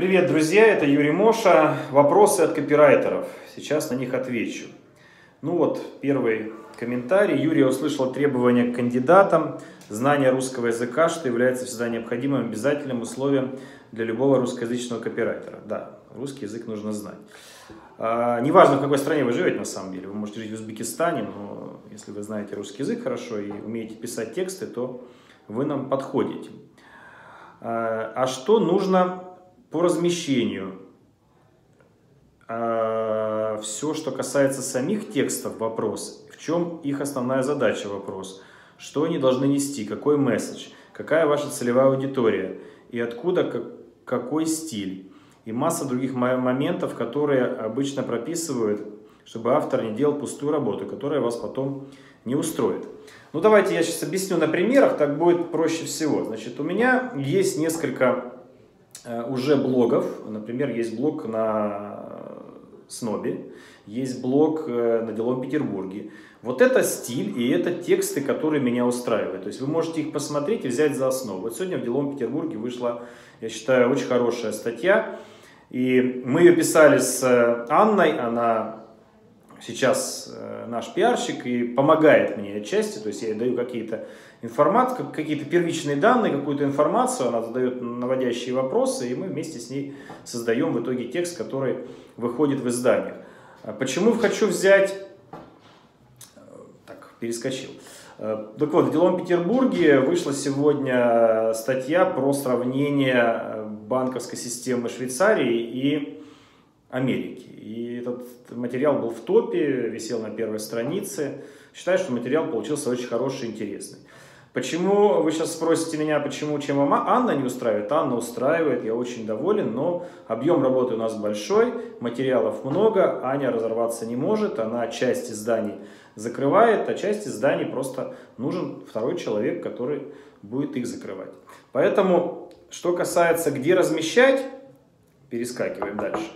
Привет, друзья, это Юрий Моша. Вопросы от копирайтеров. Сейчас на них отвечу. Ну вот, первый комментарий. Юрий услышал требования к кандидатам. Знание русского языка, что является всегда необходимым обязательным условием для любого русскоязычного копирайтера. Да, русский язык нужно знать. А, неважно, в какой стране вы живете на самом деле. Вы можете жить в Узбекистане, но если вы знаете русский язык хорошо и умеете писать тексты, то вы нам подходите. А, а что нужно по размещению? А, все, что касается самих текстов, вопрос. В чем их основная задача, вопрос. Что они должны нести, какой месседж, какая ваша целевая аудитория и откуда какой стиль. И масса других моментов, которые обычно прописывают, чтобы автор не делал пустую работу, которая вас потом не устроит. Ну давайте я сейчас объясню на примерах, так будет проще всего. Значит, у меня есть несколько уже блогов. Например, есть блог на Снобе, есть блог э, на Делом Петербурге. Вот это стиль и это тексты, которые меня устраивают. То есть вы можете их посмотреть и взять за основу. Вот сегодня в Делом Петербурге вышла, я считаю, очень хорошая статья. И мы ее писали с э, Анной, она сейчас э, наш пиарщик и помогает мне отчасти, то есть я ей даю какие-то информации, какие-то первичные данные, какую-то информацию, она задает наводящие вопросы, и мы вместе с ней создаем в итоге текст, который выходит в изданиях. А почему хочу взять... Э, так, перескочил. Э, так вот, в Делом Петербурге вышла сегодня статья про сравнение банковской системы Швейцарии и Америки. И этот материал был в топе, висел на первой странице. Считаю, что материал получился очень хороший и интересный. Почему, вы сейчас спросите меня, почему, чем Анна не устраивает? Анна устраивает, я очень доволен, но объем работы у нас большой, материалов много, Аня разорваться не может, она часть изданий закрывает, а часть изданий просто нужен второй человек, который будет их закрывать. Поэтому, что касается где размещать, перескакиваем дальше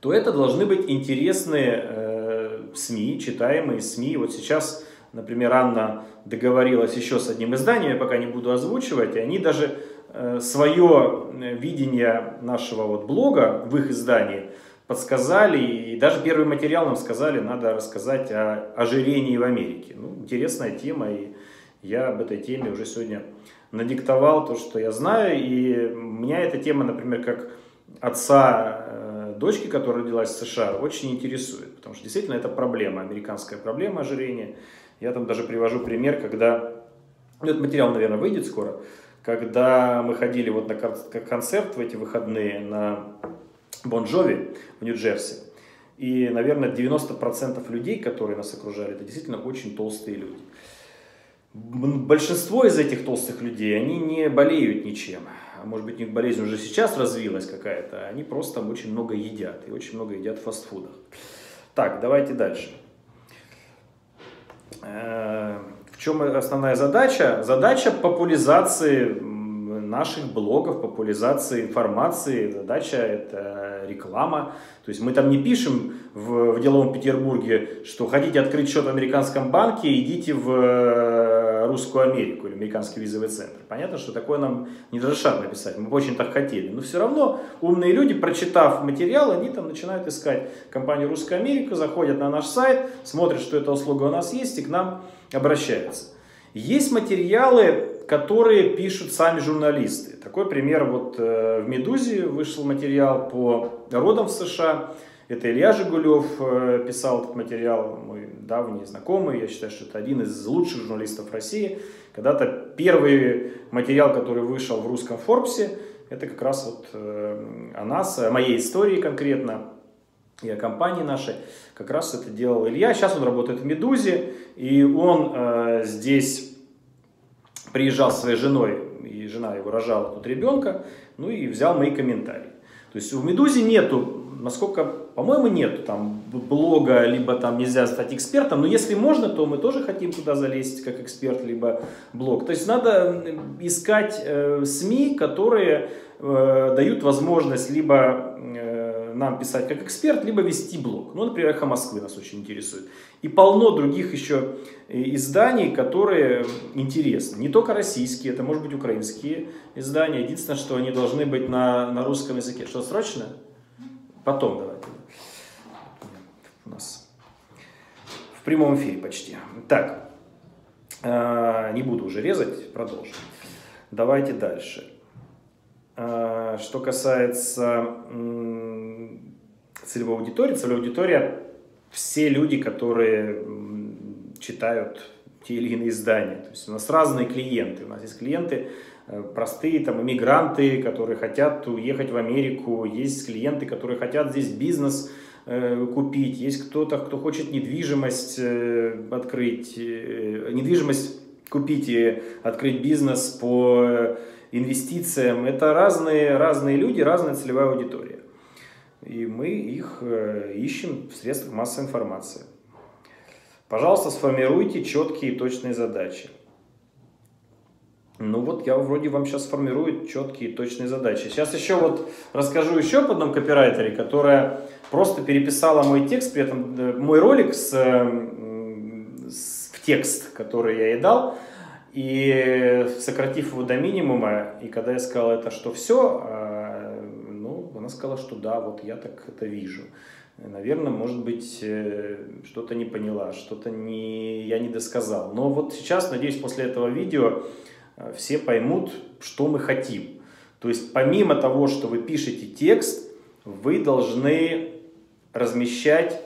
то это должны быть интересные э, СМИ, читаемые СМИ. Вот сейчас, например, Анна договорилась еще с одним изданием, я пока не буду озвучивать, и они даже э, свое э, видение нашего вот блога в их издании подсказали, и даже первый материал нам сказали, надо рассказать о ожирении в Америке. Ну, интересная тема, и я об этой теме уже сегодня надиктовал то, что я знаю, и меня эта тема, например, как отца э, дочки, которая родилась в США, очень интересует, потому что действительно это проблема, американская проблема ожирения. Я там даже привожу пример, когда, ну, этот материал, наверное, выйдет скоро, когда мы ходили вот на концерт в эти выходные на Бон-Джови в Нью-Джерси, и, наверное, 90% людей, которые нас окружали, это действительно очень толстые люди. Большинство из этих толстых людей, они не болеют ничем. А может быть, у них болезнь уже сейчас развилась какая-то, они просто там очень много едят, и очень много едят в фастфудах. Так, давайте дальше. Э, в чем основная задача? Задача популяризации наших блогов, популяризации информации. Задача это реклама. То есть мы там не пишем в, в деловом Петербурге, что хотите открыть счет в американском банке, идите в э, Русскую Америку или американский визовый центр. Понятно, что такое нам не разрешат написать. Мы бы очень так хотели. Но все равно умные люди, прочитав материал, они там начинают искать компанию Русская Америка, заходят на наш сайт, смотрят, что эта услуга у нас есть и к нам обращаются. Есть материалы, которые пишут сами журналисты. Такой пример вот э, в «Медузе» вышел материал по родам в США. Это Илья Жигулев э, писал этот материал, мой давний знакомый. Я считаю, что это один из лучших журналистов России. Когда-то первый материал, который вышел в русском Форбсе, это как раз вот э, о нас, о моей истории конкретно и о компании нашей. Как раз это делал Илья. Сейчас он работает в «Медузе», и он э, здесь приезжал со своей женой, и жена его рожала тут ребенка, ну и взял мои комментарии. То есть в «Медузе» нету, насколько, по-моему, нету там блога, либо там нельзя стать экспертом, но если можно, то мы тоже хотим туда залезть как эксперт, либо блог. То есть надо искать э, СМИ, которые э, дают возможность либо э, нам писать как эксперт, либо вести блог. Ну, например, «Эхо Москвы» нас очень интересует. И полно других еще э, изданий, которые интересны. Не только российские, это может быть украинские издания. Единственное, что они должны быть на, на русском языке. Что, срочно? Потом давайте. У нас в прямом эфире почти. Так, э, не буду уже резать, продолжим. Давайте дальше. Э, что касается целевой аудитории, целевая аудитория все люди, которые читают те или иные издания. То есть у нас разные клиенты. У нас есть клиенты э, простые, там, иммигранты, которые хотят уехать в Америку. Есть клиенты, которые хотят здесь бизнес купить. Есть кто-то, кто хочет недвижимость э, открыть, э, недвижимость купить и открыть бизнес по инвестициям. Это разные, разные люди, разная целевая аудитория и мы их э, ищем в средствах массовой информации. Пожалуйста, сформируйте четкие и точные задачи. Ну вот я вроде вам сейчас сформирую четкие точные задачи. Сейчас еще вот расскажу еще об одном копирайтере, которая просто переписала мой текст, при этом э, мой ролик с, с, в текст, который я ей дал, и сократив его до минимума, и когда я сказал это, что все, она сказала, что да, вот я так это вижу. Наверное, может быть, э, что-то не поняла, что-то не, я не досказал. Но вот сейчас, надеюсь, после этого видео э, все поймут, что мы хотим. То есть, помимо того, что вы пишете текст, вы должны размещать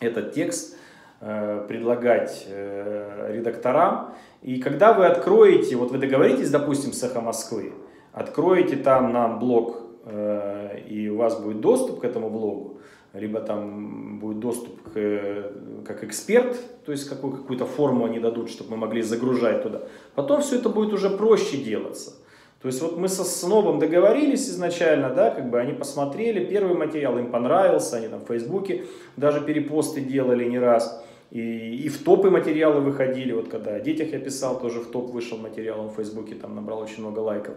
этот текст, э, предлагать редакторам. И когда вы откроете, вот вы договоритесь, допустим, с «Эхо Москвы», откроете там нам блог Э, и у вас будет доступ к этому блогу, либо там будет доступ к, как эксперт, то есть какую, какую-то форму они дадут, чтобы мы могли загружать туда. Потом все это будет уже проще делаться. То есть вот мы со Снобом договорились изначально, да, как бы они посмотрели, первый материал им понравился, они там в Фейсбуке даже перепосты делали не раз. И, и в топы материалы выходили, вот когда о детях я писал, тоже в топ вышел материал, в Фейсбуке там набрал очень много лайков.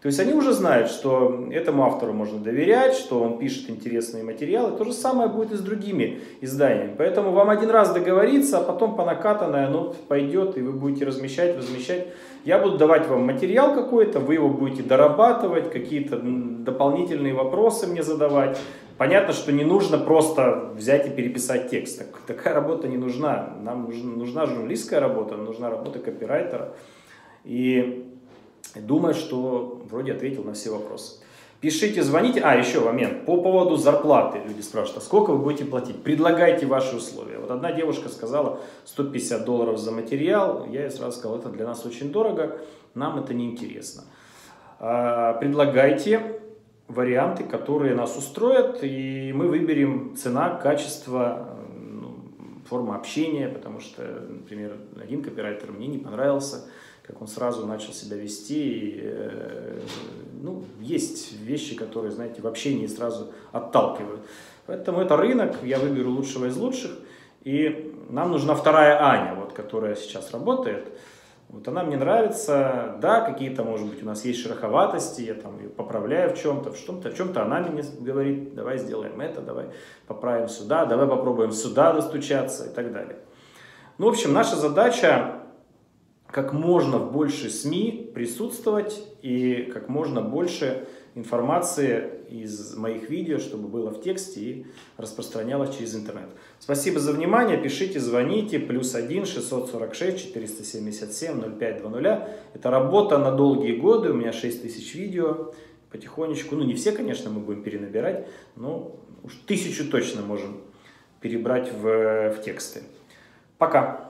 То есть они уже знают, что этому автору можно доверять, что он пишет интересные материалы. То же самое будет и с другими изданиями. Поэтому вам один раз договориться, а потом по накатанной оно пойдет, и вы будете размещать, размещать. Я буду давать вам материал какой-то, вы его будете дорабатывать, какие-то дополнительные вопросы мне задавать. Понятно, что не нужно просто взять и переписать текст. Так, такая работа не нужна. Нам нужна, нужна журналистская работа, нужна работа копирайтера. И Думаю, что вроде ответил на все вопросы. Пишите, звоните. А, еще момент. По поводу зарплаты. Люди спрашивают, а сколько вы будете платить? Предлагайте ваши условия. Вот одна девушка сказала 150 долларов за материал. Я ей сразу сказал, это для нас очень дорого, нам это не интересно. А, предлагайте варианты, которые нас устроят, и мы выберем цена, качество, ну, форма общения, потому что, например, один копирайтер мне не понравился как он сразу начал себя вести. И, э, ну, есть вещи, которые, знаете, в общении сразу отталкивают. Поэтому это рынок, я выберу лучшего из лучших. И нам нужна вторая Аня, вот, которая сейчас работает. Вот она мне нравится, да, какие-то, может быть, у нас есть шероховатости, я там ее поправляю в чем-то, в чем-то, в чем-то она мне говорит, давай сделаем это, давай поправим сюда, давай попробуем сюда достучаться и так далее. Ну, в общем, наша задача как можно в больше СМИ присутствовать и как можно больше информации из моих видео, чтобы было в тексте и распространялось через интернет. Спасибо за внимание, пишите, звоните, плюс 1 646 477 0520. Это работа на долгие годы, у меня 6 тысяч видео, потихонечку, ну не все, конечно, мы будем перенабирать, но уж тысячу точно можем перебрать в, в тексты. Пока!